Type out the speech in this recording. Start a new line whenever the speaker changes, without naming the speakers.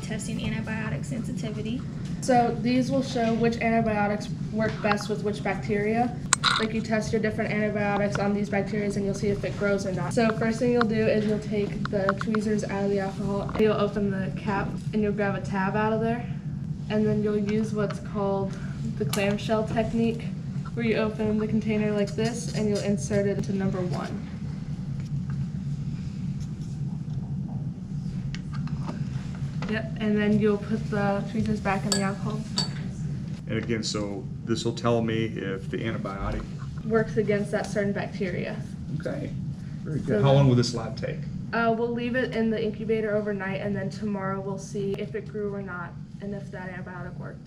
testing antibiotic sensitivity.
So these will show which antibiotics work best with which bacteria. Like you test your different antibiotics on these bacteria and you'll see if it grows or not. So first thing you'll do is you'll take the tweezers out of the alcohol. You'll open the cap and you'll grab a tab out of there. And then you'll use what's called the clamshell technique where you open the container like this and you'll insert it into number one. Yep, and then you'll put the tweezers back in the alcohol.
And again, so this will tell me if the antibiotic,
Works against that certain bacteria.
okay, very
So
good. How long will this lab take?
Uh, we'll leave it in the incubator overnight, and then tomorrow we'll see if it grew or not, and if that antibiotic worked.